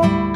Bye.